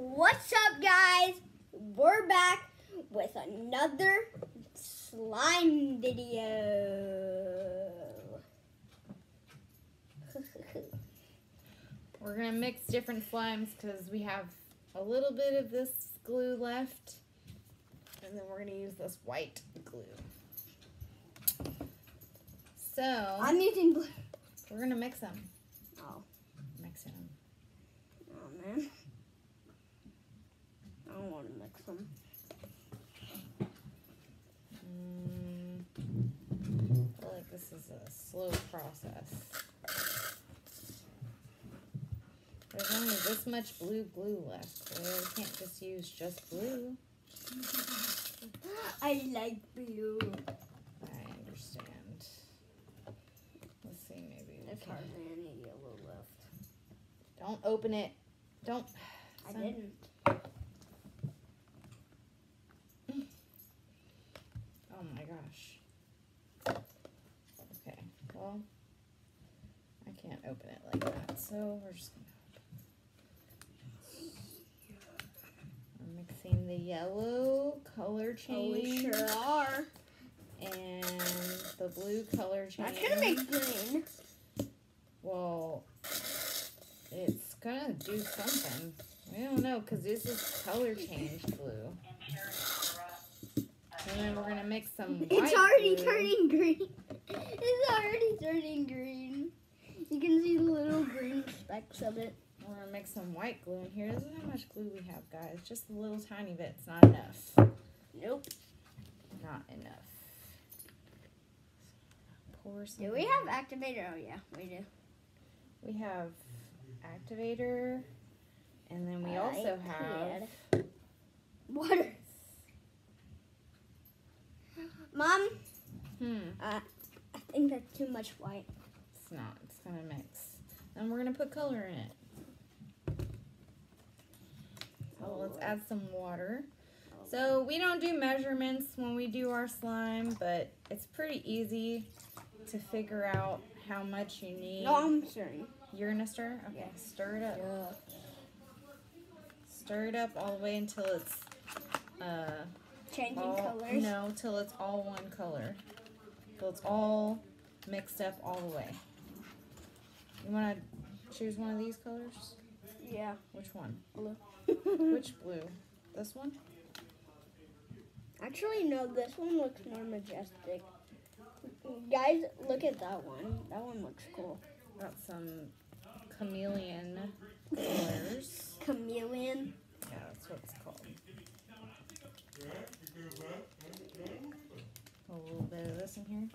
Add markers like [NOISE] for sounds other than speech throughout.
What's up, guys? We're back with another slime video. [LAUGHS] We're gonna mix different slimes because we have a little bit of this glue left. And then we're gonna use this white glue. So, I'm using blue. we're gonna mix them. Oh, Mix them. oh man. I don't want to mix them. Mm, I feel like this is a slow process. There's only this much blue glue left, we can't just use just blue. [LAUGHS] I like blue. I understand. Let's see, maybe we There's can. hardly any yellow left. Don't open it. Don't. I Son. didn't. Oh my gosh. Okay, well, I can't open it like that, so we're just gonna. I'm mixing the yellow color change. Oh, we change sure are. and the blue color change. That's gonna make green. Well, it's gonna do something. We don't know because this is color change glue. And then we're gonna mix some white It's already glue. turning green. It's already turning green. You can see the little green specks of it. We're gonna mix some white glue in here. This is how much glue we have, guys. Just a little tiny bit. It's not enough. Nope. Not enough. Pour some. Do we have activator? Oh yeah, we do. We have activator, and then we I also have. Water. Mom, Hmm. I think that's too much white. It's not. It's gonna mix. And we're gonna put color in it. So let's add some water. So we don't do measurements when we do our slime, but it's pretty easy to figure out how much you need. No, I'm sorry. You're gonna stir? Okay, Yeah. stir it up. Yeah. Stir it up all the way until it's uh Changing all, colors. no, till it's all one color. Till it's all mixed up all the way. You wanna choose one of these colors? Yeah. Which one? Blue. [LAUGHS] Which [LAUGHS] blue? This one? Actually, no. This one looks more majestic. Guys, look at that one. That one looks cool. Got some chameleon colors. Chameleon. Yeah, that's what it's called. A little bit of this in here.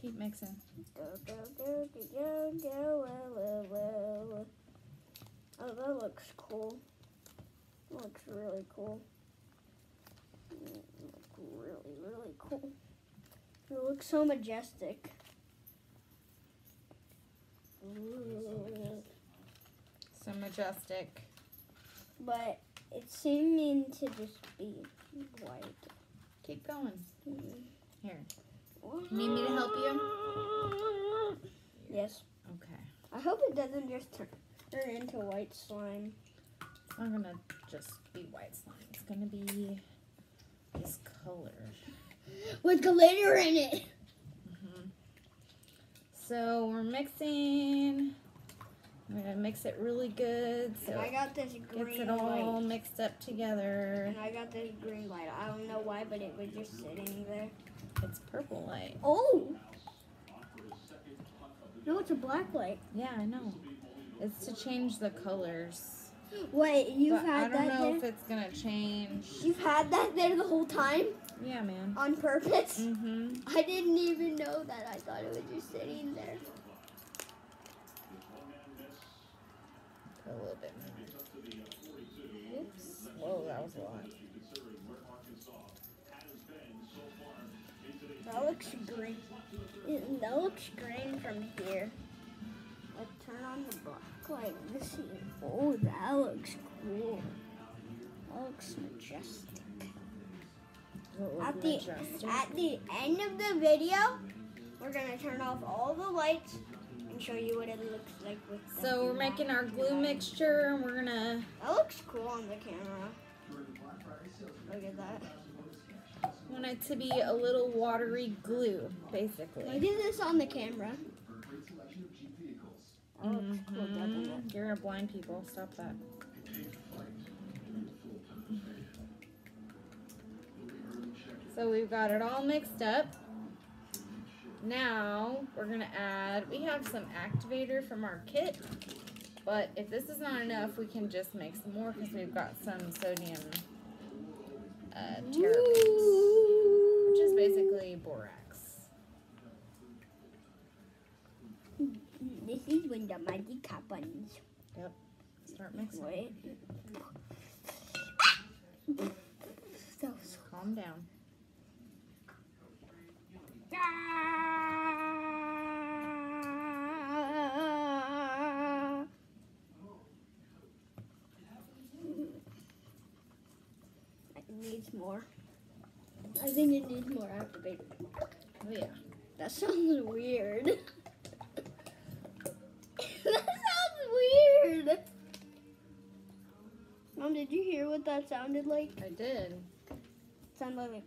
Keep mixing. Go, go, go, go, go, go, whoa. Oh, that looks cool. That looks really cool. Really, really cool. It looks so majestic. Ooh. So majestic. But it's seeming to just be white. Keep going. Mm. Here. Need me to help you? Yes. Okay. I hope it doesn't just turn, into white slime. It's not gonna just be white slime. It's gonna be this color. [GASPS] With glitter in it. hmm So we're mixing. I'm gonna mix it really good so And I got this green gets it all light. mixed up together. And I got this green light. I don't know why, but it was just sitting there. It's purple light. Oh! No, it's a black light. Yeah, I know. It's to change the colors. Wait, you've but had that I don't that know there? if it's gonna change. You've had that there the whole time? Yeah, man. On purpose? Mm-hmm. I didn't even know that. I thought it was just sitting there. Put a little bit more. Oops. Whoa, that was a lot. That looks green. That looks green from here. Let's turn on the black light and see. Oh, that looks cool. That looks majestic. At the majestic? at the end of the video, we're gonna turn off all the lights and show you what it looks like with. the So we're making our glue mixture and we're gonna That looks cool on the camera. Look at that. Want it to be a little watery glue, basically. I did this on the camera. That looks cool, doesn't it? Mhm. You're a blind people. Stop that. So we've got it all mixed up. Now we're gonna add, we have some activator from our kit, but if this is not enough, we can just make some more because we've got some sodium uh, tetraborate, which is basically borax. This is when the magic happens. Start mixing. Wait. Calm down. It needs more. I think it needs more activated. Oh yeah. That sounds weird. [LAUGHS] that sounds weird. Mom, did you hear what that sounded like? I did. It sounded like.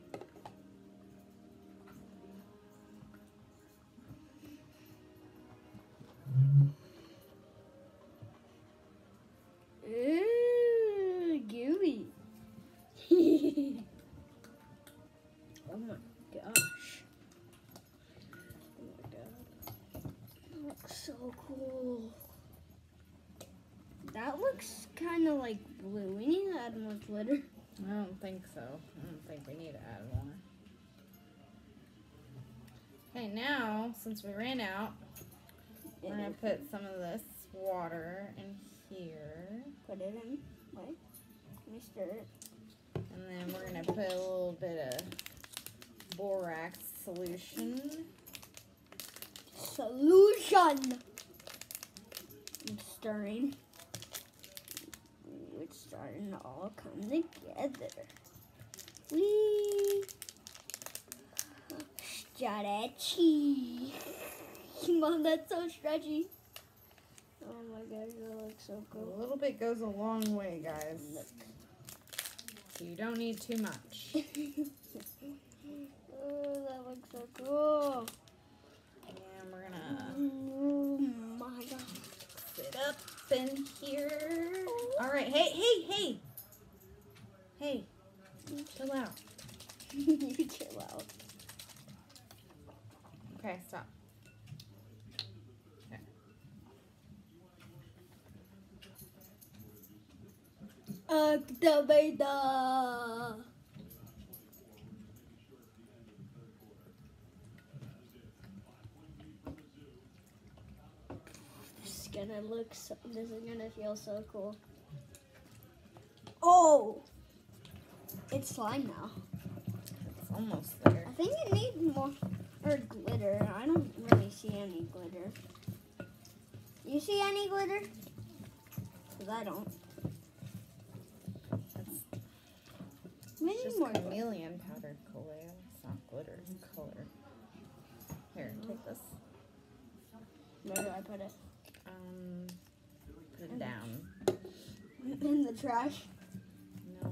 Glitter. I don't think so. I don't think we need to add more. Okay, now, since we ran out, we're going [LAUGHS] to put some of this water in here. Put it in. Wait. Let me stir it. And then we're going to put a little bit of borax solution. Solution! I'm stirring. It's starting to all come together. Whee! Stretchy. [LAUGHS] Mom, that's so stretchy. Oh my gosh, that looks so cool. A little bit goes a long way, guys. So you don't need too much. [LAUGHS] oh, that looks so cool. And we're going to Oh my god. sit up in here. All right. Hey, hey, hey. Hey, chill out. [LAUGHS] you chill out. Okay, stop. Activator. This is gonna look so, this is gonna feel so cool. Oh! It's slime now. It's almost there. I think it needs more or glitter. I don't really see any glitter. You see any glitter? Cause I don't. Need just more chameleon powdered color. It's not glitter, it's color. Here, take this. Where do I put it? Um, put it down. In the trash. No.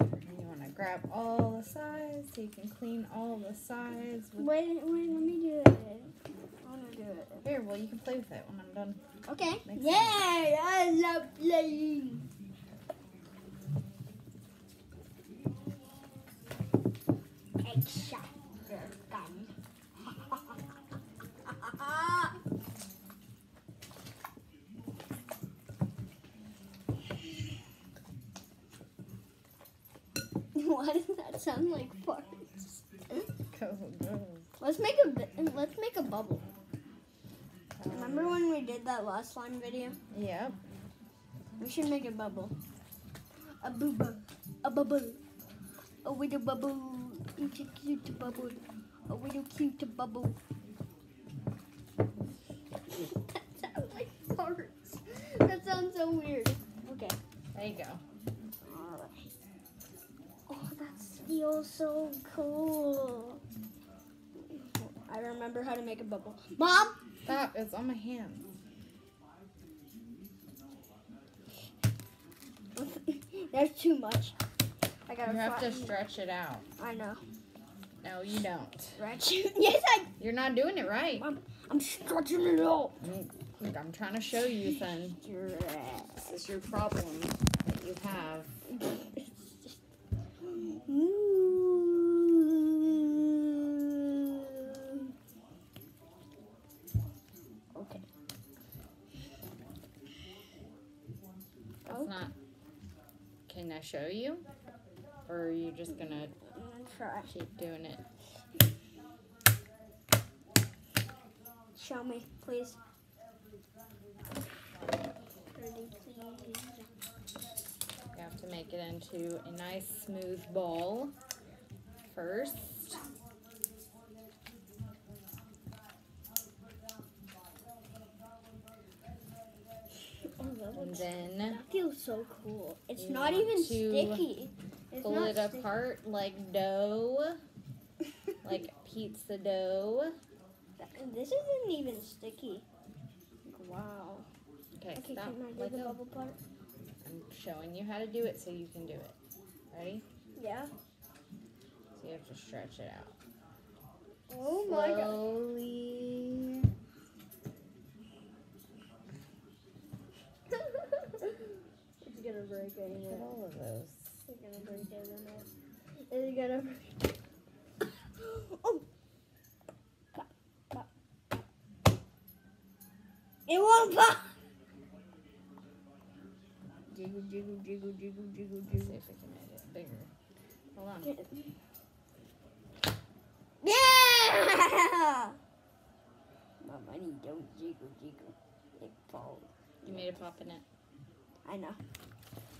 And you want to grab all the sides so you can clean all the sides. With... Wait, wait, let me do it. I wanna do it. Here, well, you can play with it when I'm done. Okay. Makes Yay! I love playing. Extra gum. Why does that sound like farts? Go, go. Let's make a let's make a bubble. Remember when we did that last slime video? Yep. We should make a bubble. A booba. A bubble. A little bubble. It's a cute bubble. A little cute bubble. that sounds like farts. That sounds so weird. Okay. There you go. Alright. Oh, that feels so cool. I remember how to make a bubble. Mom! Stop, it's on my hands. [LAUGHS] There's too much. I gotta You have to stretch it out. I know. No, you don't. Stretch. [LAUGHS] yes, I. You're not doing it right. I'm stretching it out. Look, I'm trying to show you, son. This is your problem that you have. [LAUGHS] Okay. That's Oh. not. Show you? Or are you just gonna try. keep doing it? Show me, please. Please. You have to make it into a nice smooth ball first. Oh, that And then That feels so cool. It's not even sticky. It's pull it sticky. apart like dough, [LAUGHS] like pizza dough. This isn't even sticky. Wow. Okay, Okay, stop. can I do Let the go. bubble part? I'm showing you how to do it so you can do it. Ready? Yeah. So you have to stretch it out. Oh my god. Slowly. it's gonna break Look anyway. at all of those. It's gonna break anyway. It's gonna break. [GASPS] Oh! Pop, pop, pop. It won't pop! Jiggle, jiggle, jiggle, jiggle, jiggle, jiggle. See if we can make it bigger. Hold on. Yeah! [LAUGHS] My money don't jiggle, jiggle. It falls. You made a pop in it. I know.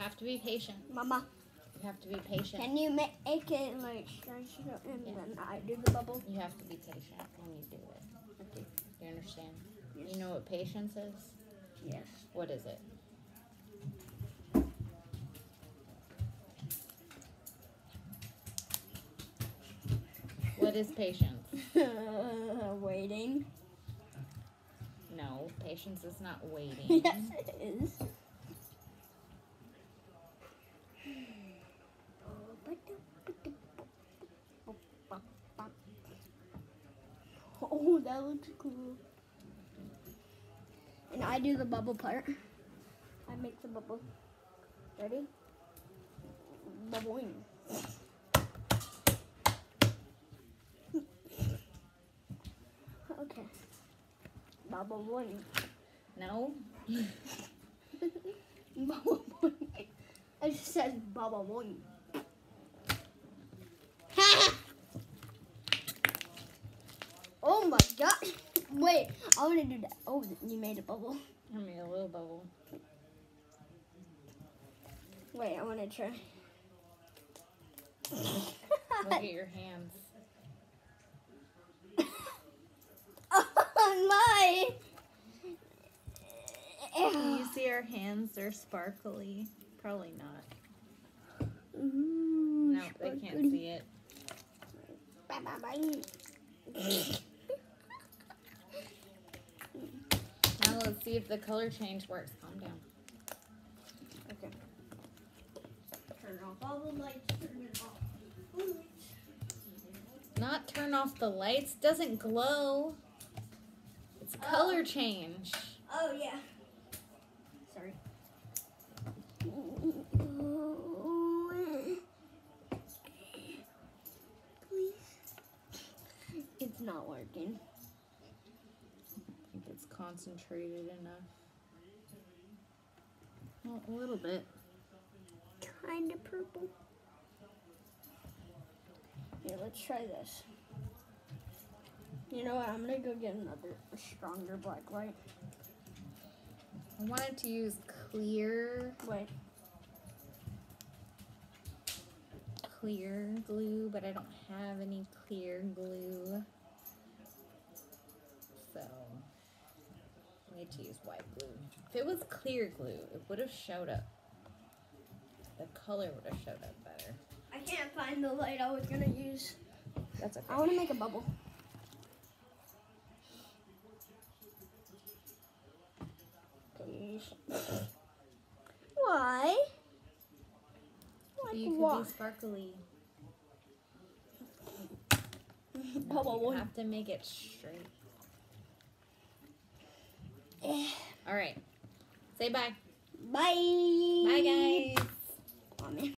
have to be patient. Mama, You have to be patient. can you make it like stretch it up and then I do the bubble? You have to be patient when you do it. Okay. You understand? Yes. You know what patience is? Yes. What is it? What is patience? [LAUGHS] Waiting. No, patience is not waiting. [LAUGHS] yes, it is. Oh, that looks cool. And I do the bubble part. I make the bubble. Ready? Bubbling. [LAUGHS] Okay. Bubble one. No? [LAUGHS] Bubble one. It just says bubble one. oh my god. Wait, I want to do that. Oh, you made a bubble. I made a little bubble. Wait, I want to try. Look at your hands. [LAUGHS] oh my. Can you see our hands? They're sparkly. Probably not. Ooh, No, they can't see it. Bye, bye, bye. Now let's see if the color change works. Calm down. Okay. Turn off all the lights. Turn it off. Ooh. Not turn off the lights. Doesn't glow. It's Oh. color change. Oh yeah. Sorry. Please. It's not working. I think it's concentrated enough. Well, a little bit. Kinda purple. Here, let's try this. You know what? I'm gonna go get another a stronger black light. I wanted to use clear. Wait. clear glue, but I don't have any clear glue. So, I need to use white glue. If it was clear glue, it would have showed up. The color would have showed up better. I can't find the light I was gonna use. That's okay. I want to make a bubble. Why? Like you could why? be sparkly. Bubble you one. have to make it straight. Eh. All right. Say bye. Bye. Bye, guys.